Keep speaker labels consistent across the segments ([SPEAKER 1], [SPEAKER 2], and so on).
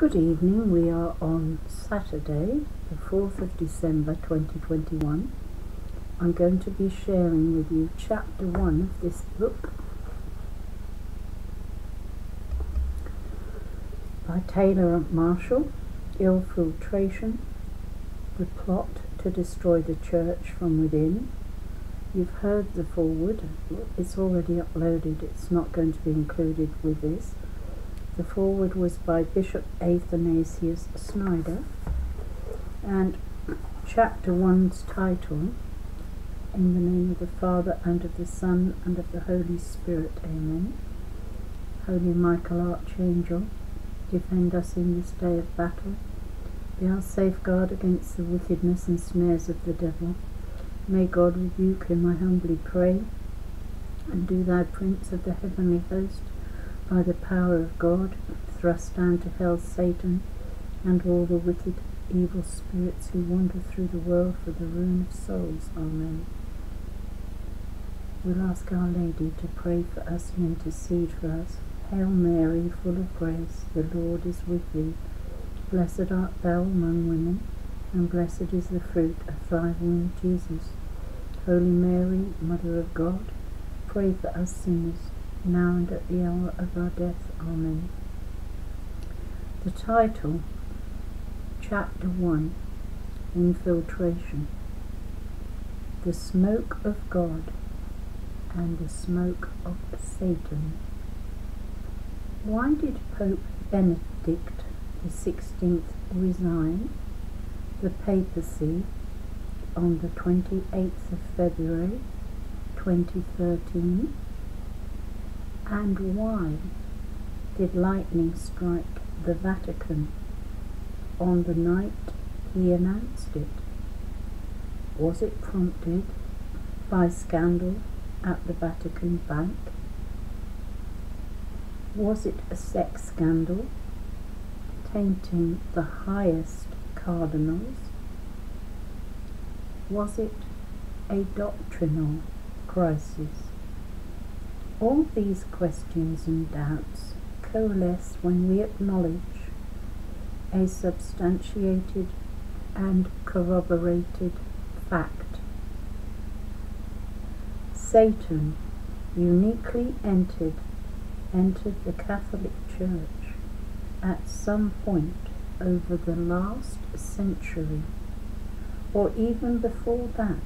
[SPEAKER 1] Good evening. We are on Saturday, the 4th of December 2021. I'm going to be sharing with you chapter 1 of this book by Taylor Marshall Infiltration The Plot to Destroy the Church from Within. You've heard the foreword, it's already uploaded, it's not going to be included with this. The foreword was by Bishop Athanasius Schneider, and chapter 1's title, In the name of the Father, and of the Son, and of the Holy Spirit, Amen. Holy Michael Archangel, defend us in this day of battle. Be our safeguard against the wickedness and snares of the devil. May God rebuke him, I humbly pray. And do thou, Prince of the heavenly host, by the power of God, thrust down to hell Satan and all the wicked, evil spirits who wander through the world for the ruin of souls. Amen. We'll ask Our Lady to pray for us and intercede for us. Hail Mary, full of grace, the Lord is with thee. Blessed art thou among women, and blessed is the fruit of thy womb, Jesus. Holy Mary, Mother of God, pray for us sinners now and at the hour of our death. Amen. The title, Chapter 1 Infiltration The Smoke of God and the Smoke of Satan. Why did Pope Benedict XVI resign the papacy on the 28th of February 2013? And why did lightning strike the Vatican on the night he announced it? Was it prompted by scandal at the Vatican Bank? Was it a sex scandal tainting the highest cardinals? Was it a doctrinal crisis? All these questions and doubts coalesce when we acknowledge a substantiated and corroborated fact. Satan uniquely entered entered the Catholic Church at some point over the last century, or even before that,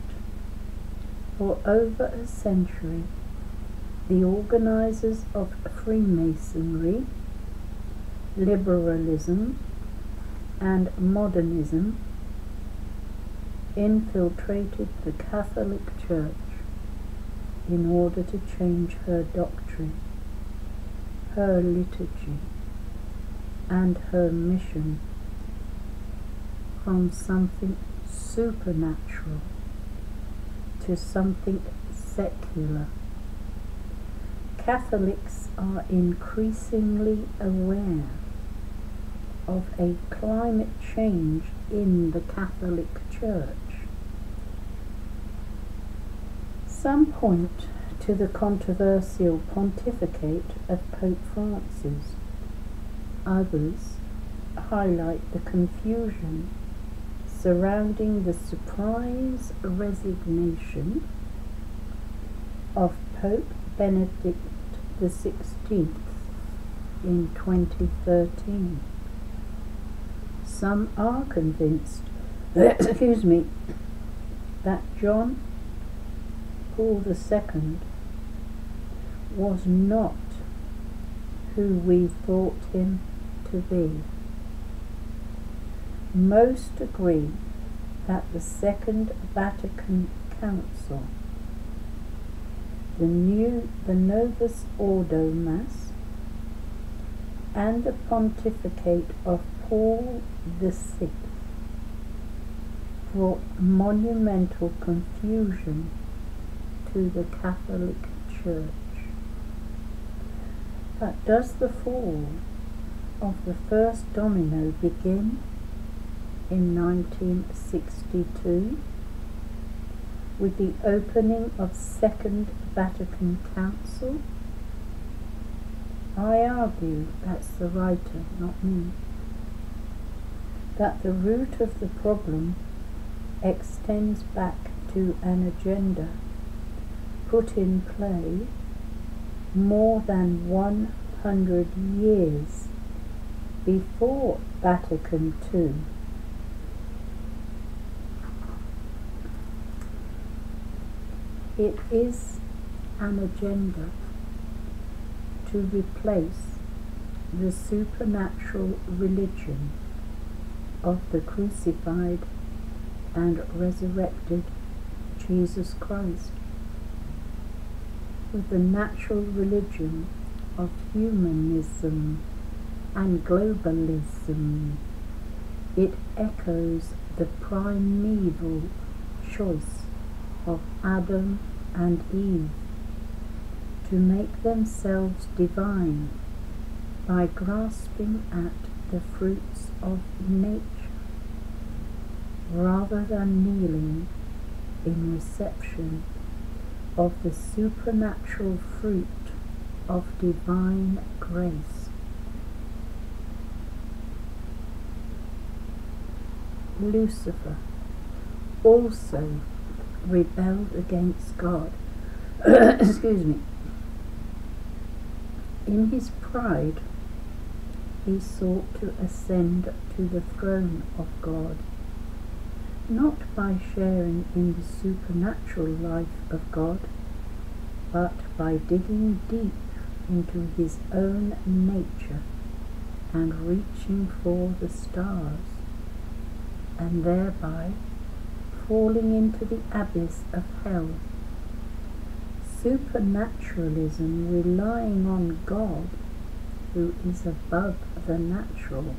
[SPEAKER 1] for over a century the organizers of Freemasonry, liberalism, and modernism infiltrated the Catholic Church in order to change her doctrine, her liturgy, and her mission from something supernatural to something secular. Catholics are increasingly aware of a climate change in the Catholic Church. Some point to the controversial pontificate of Pope Francis. Others highlight the confusion surrounding the surprise resignation of Pope Benedict the 16th in 2013. Some are convinced, excuse me, that John Paul II was not who we thought him to be. Most agree that the Second Vatican Council the new the Novus Ordo Mass and the pontificate of Paul VI brought monumental confusion to the Catholic Church. But does the fall of the first domino begin in 1962? With the opening of Second Vatican Council? I argue that's the writer, not me. that the root of the problem extends back to an agenda put in play more than 100 years before Vatican II. It is an agenda to replace the supernatural religion of the crucified and resurrected Jesus Christ with the natural religion of humanism and globalism. It echoes the primeval choice Adam and Eve to make themselves divine by grasping at the fruits of nature rather than kneeling in reception of the supernatural fruit of divine grace. Lucifer also rebelled against God. Excuse me. In his pride, he sought to ascend to the throne of God, not by sharing in the supernatural life of God, but by digging deep into his own nature and reaching for the stars, and thereby falling into the abyss of hell. Supernaturalism relying on God, who is above the natural,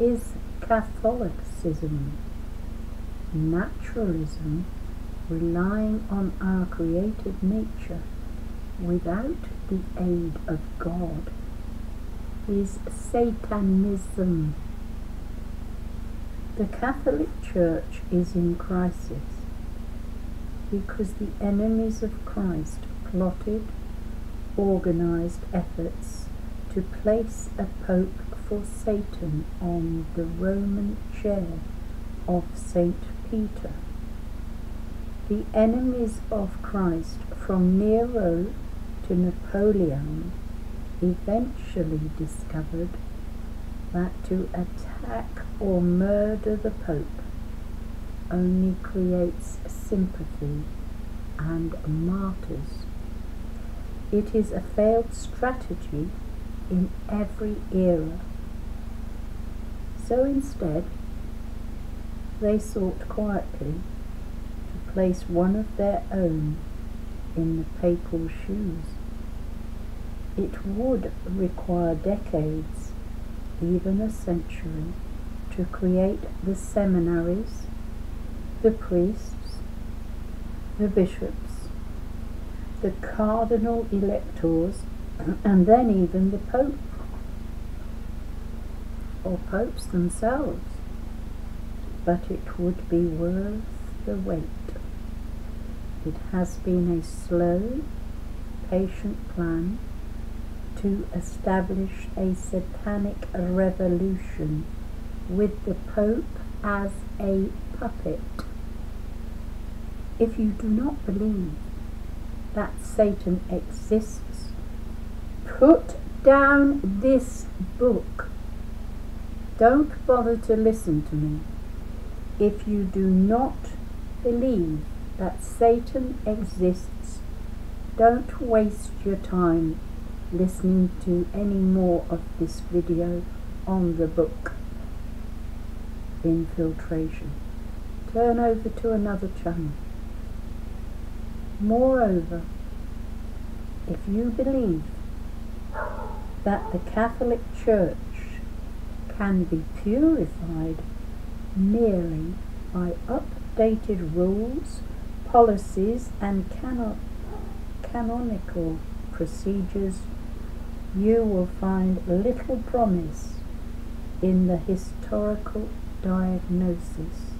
[SPEAKER 1] is Catholicism. Naturalism, relying on our created nature without the aid of God, is Satanism. The Catholic Church is in crisis because the enemies of Christ plotted, organized efforts to place a pope for Satan on the Roman chair of St. Peter. The enemies of Christ from Nero to Napoleon eventually discovered that to attack or murder the Pope only creates sympathy and martyrs. It is a failed strategy in every era. So instead, they sought quietly to place one of their own in the papal shoes. It would require decades, even a century, to create the seminaries, the priests, the bishops, the cardinal electors, and then even the pope, or popes themselves. But it would be worth the wait. It has been a slow, patient plan to establish a satanic revolution with the Pope as a puppet. If you do not believe that Satan exists, put down this book. Don't bother to listen to me. If you do not believe that Satan exists, don't waste your time listening to any more of this video on the book infiltration. Turn over to another channel. Moreover, if you believe that the Catholic Church can be purified merely by updated rules, policies, and cano- canonical procedures, you will find little promise in the historical diagnosis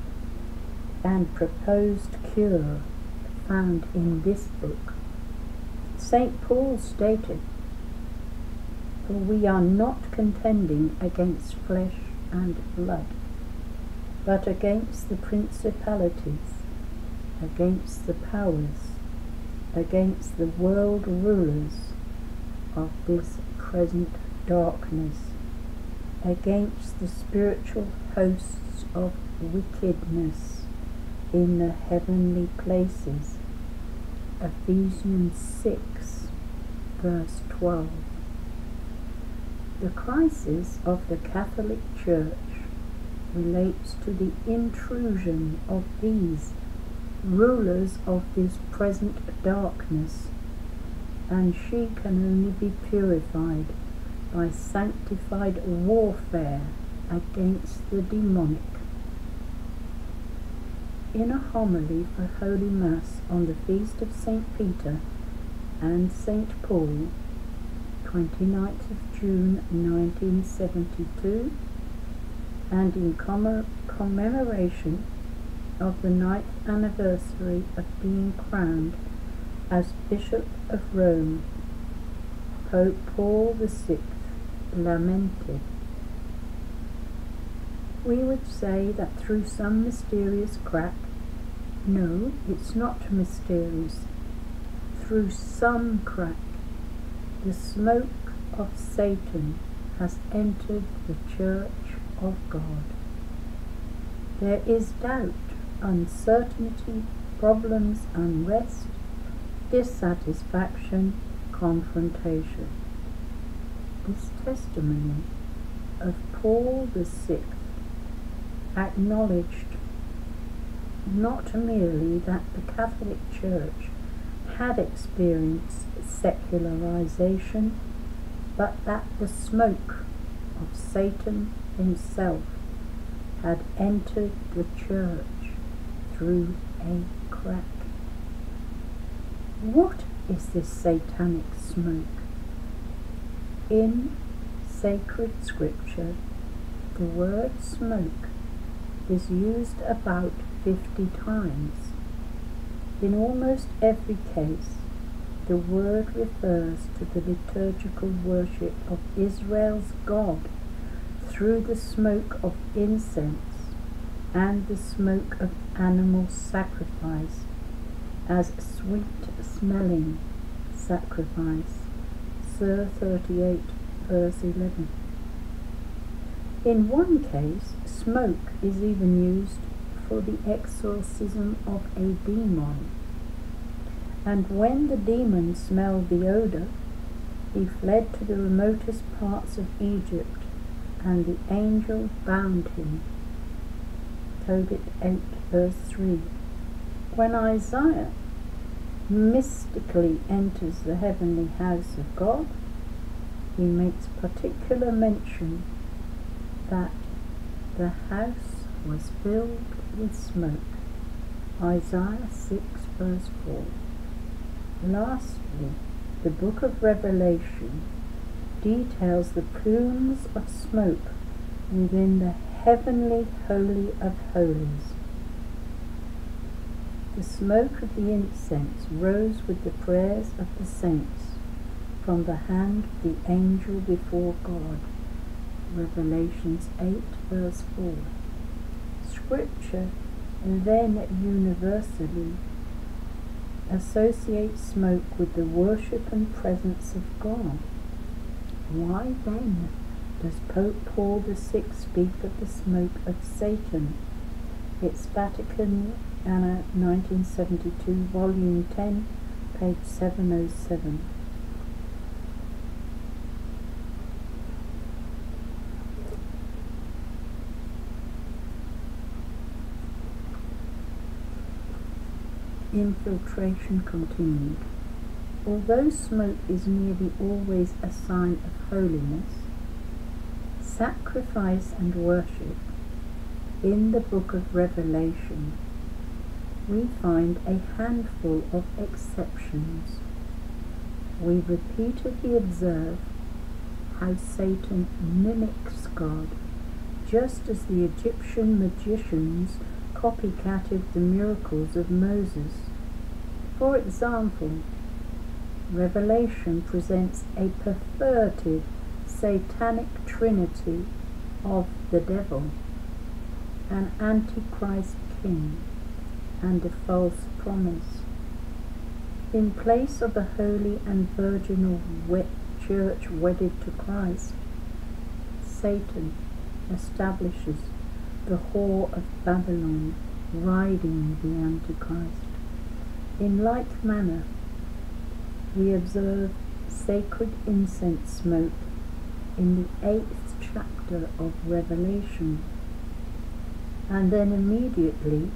[SPEAKER 1] and proposed cure found in this book. St. Paul stated, For we are not contending against flesh and blood, but against the principalities, against the powers, against the world rulers of this present darkness, against the spiritual hosts of wickedness in the heavenly places. Ephesians 6, verse 12. The crisis of the Catholic Church relates to the intrusion of these rulers of this present darkness, and she can only be purified by sanctified warfare against the demonic. In a homily for Holy Mass on the feast of St. Peter and St. Paul, 29th of June 1972, and in commemoration of the ninth anniversary of being crowned as Bishop of Rome, Pope Paul VI lamented. We would say that through some mysterious crack, no, it's not mysterious, through some crack, the smoke of Satan has entered the Church of God. There is doubt, uncertainty, problems, unrest, dissatisfaction, confrontation. This testimony of Paul VI acknowledged not merely that the Catholic Church had experienced secularization, but that the smoke of Satan himself had entered the church through a crack. What is this satanic smoke? In sacred scripture, the word smoke is used about 50 times. In almost every case, the word refers to the liturgical worship of Israel's God through the smoke of incense and the smoke of animal sacrifice as sweet smelling sacrifice. Sir 38, verse 11. In one case, smoke is even used for the exorcism of a demon. And when the demon smelled the odour, he fled to the remotest parts of Egypt and the angel bound him. Tobit 8 verse 3. When Isaiah mystically enters the heavenly house of God, he makes particular mention that the house was filled with smoke. Isaiah 6 verse 4. Lastly, the book of Revelation details the plumes of smoke within the heavenly Holy of Holies. The smoke of the incense rose with the prayers of the saints from the hand of the angel before God. Revelations 8 verse 4. Scripture then universally associates smoke with the worship and presence of God. Why then does Pope Paul VI speak of the smoke of Satan? It's Vatican Anna 1972, Volume 10, page 707. Infiltration continued. Although smoke is nearly always a sign of holiness, sacrifice and worship, in the book of Revelation, we find a handful of exceptions. We repeatedly observe how Satan mimics God, just as the Egyptian magicians copycatted the miracles of Moses. For example, Revelation presents a perverted satanic trinity of the devil, an antichrist king and a false promise. In place of the holy and virginal church wedded to Christ, Satan establishes the whore of Babylon riding the Antichrist. In like manner, we observe sacred incense smoke in the eighth chapter of Revelation. And then immediately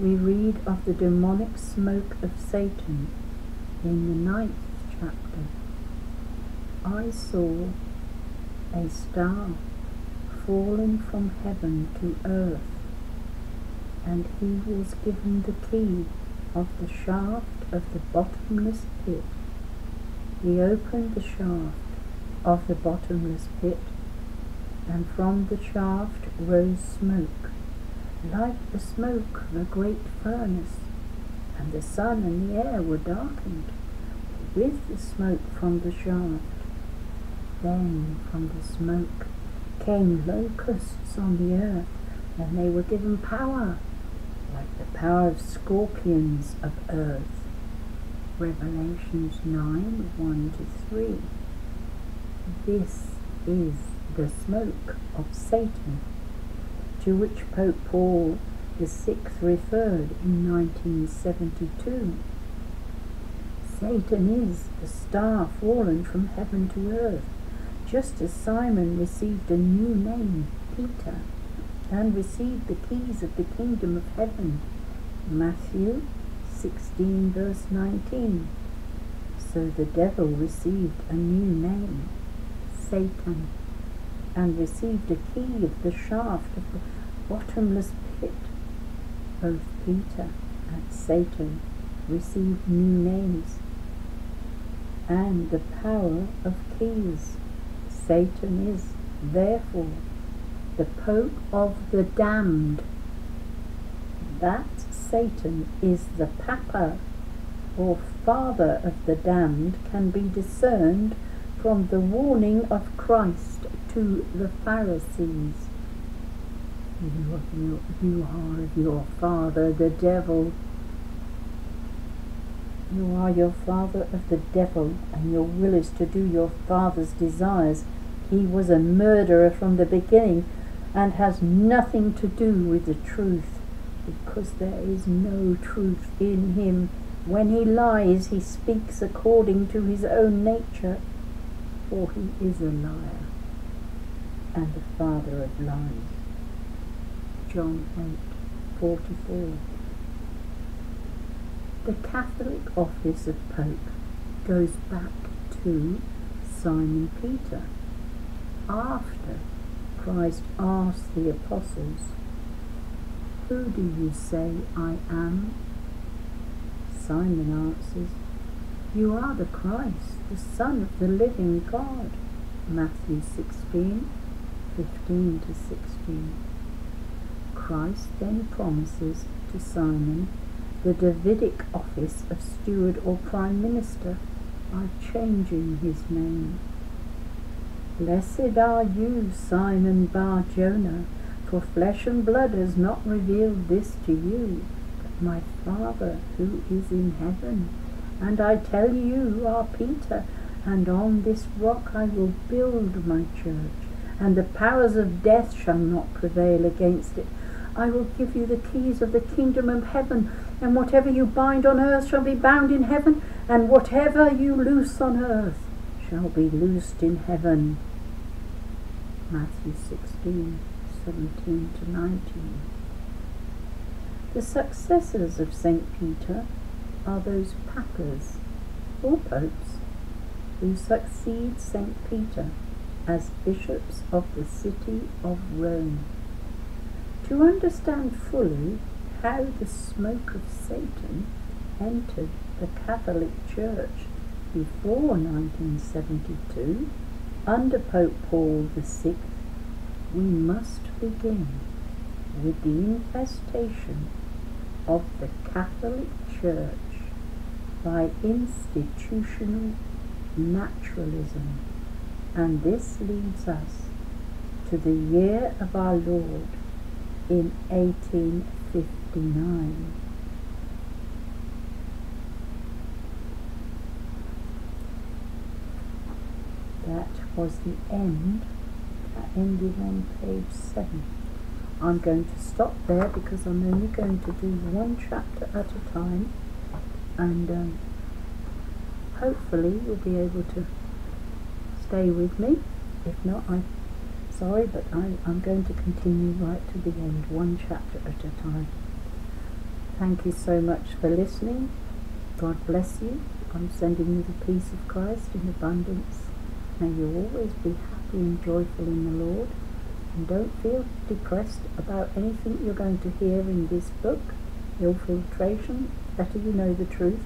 [SPEAKER 1] we read of the demonic smoke of Satan in the ninth chapter. I saw a star fallen from heaven to earth, and he was given the key of the shaft of the bottomless pit. He opened the shaft of the bottomless pit, and from the shaft rose smoke, like the smoke of a great furnace, and the sun and the air were darkened with the smoke from the shaft. Then from the smoke came locusts on the earth, and they were given power, like the power of scorpions of earth. Revelations 9 1 to 3. This is the smoke of Satan, to which Pope Paul VI referred in 1972. Satan is the star fallen from heaven to earth, just as Simon received a new name, Peter, and received the keys of the kingdom of heaven. Matthew 16 verse 19. So the devil received a new name, Satan, and received a key of the shaft of the bottomless pit. Both Peter and Satan received new names and the power of keys. Satan is, therefore, the Pope of the damned. That Satan is the Papa or Father of the damned can be discerned from the warning of Christ to the Pharisees. You, are your father the devil. You are your father of the devil, and your will is to do your father's desires. He was a murderer from the beginning and has nothing to do with the truth, because there is no truth in him. When he lies, he speaks according to his own nature for he is a liar and the father of lies. John 8 44. The Catholic office of Pope goes back to Simon Peter after Christ asked the apostles, Who do you say I am? Simon answers, You are the Christ the Son of the living God. Matthew 16, 15 to 16. Christ then promises to Simon the Davidic office of steward or prime minister by changing his name. Blessed are you, Simon Bar Jonah, for flesh and blood has not revealed this to you, but my Father who is in heaven. And I tell you are Peter, and on this rock I will build my church, and the powers of death shall not prevail against it. I will give you the keys of the kingdom of heaven, and whatever you bind on earth shall be bound in heaven, and whatever you loose on earth shall be loosed in heaven. Matthew 16, 17 to 19. The successors of St. Peter are those papas or popes who succeed St. Peter as bishops of the city of Rome. To understand fully how the smoke of Satan entered the Catholic Church before 1972 under Pope Paul VI, we must begin with the infestation of the Catholic Church by institutional naturalism. And this leads us to the year of our Lord in 1859. That was the end. That ended on page 7. I'm going to stop there because I'm only going to do one chapter at a time and um, hopefully you'll be able to stay with me. If not, I'm sorry, but I, I'm going to continue right to the end, one chapter at a time. Thank you so much for listening. God bless you. I'm sending you the peace of Christ in abundance. May you always be happy and joyful in the Lord. And don't feel depressed about anything you're going to hear in this book. Infiltration. Better you know the truth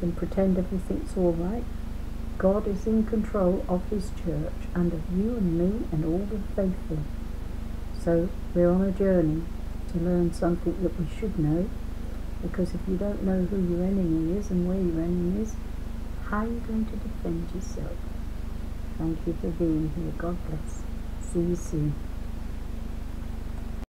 [SPEAKER 1] than pretend everything's all right. God is in control of His church and of you and me and all the faithful. So we're on a journey to learn something that we should know because if you don't know who your enemy is and where your enemy is, how are you going to defend yourself? Thank you for being here. God bless. See you soon.